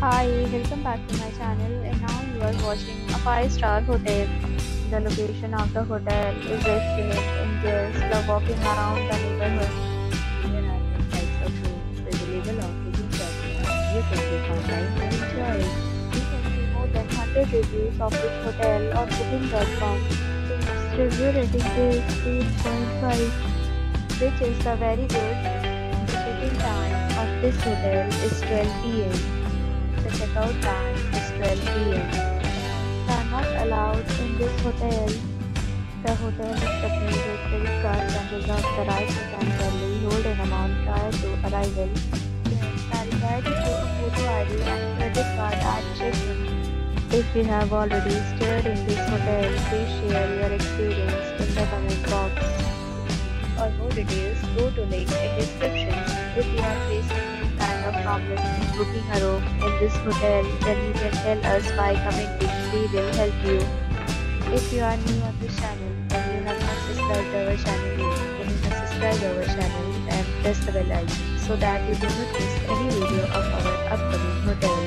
Hi, welcome back to my channel and now you are watching a 5-star hotel. The location of the hotel is excellent and guests love walking around the neighborhood. There are many types of rooms available on booking.com. You can book online and enjoy. You can see more than 100 reviews of this hotel on booking.com. Its review rating is 8.5 which is the very good. The check-in time of this hotel is 12 pm the checkout time is 12 pm. Pets are not allowed in this hotel. The hotel accepts major credit cards and reserves the right to temporarily hold an amount prior to arrival. Guests are required to show a photo ID and credit card at check-in. If you have already stayed in this hotel, please share your experience in the comment box. For more details, go to link in description. If you are kind of problem in booking a room in this hotel, then you can tell us by commenting. We will help you. If you are new on this channel and you have not subscribed our channel yet, then you can subscribe our channel and press the bell icon so that you do not miss any video of our upcoming hotel.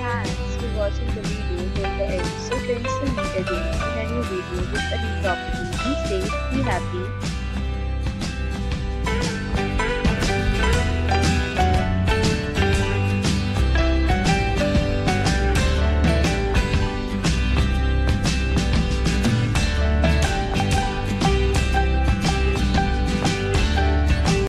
Thanks for watching the video till the end. So friends will meet again in a new video with a new property. Be safe, be happy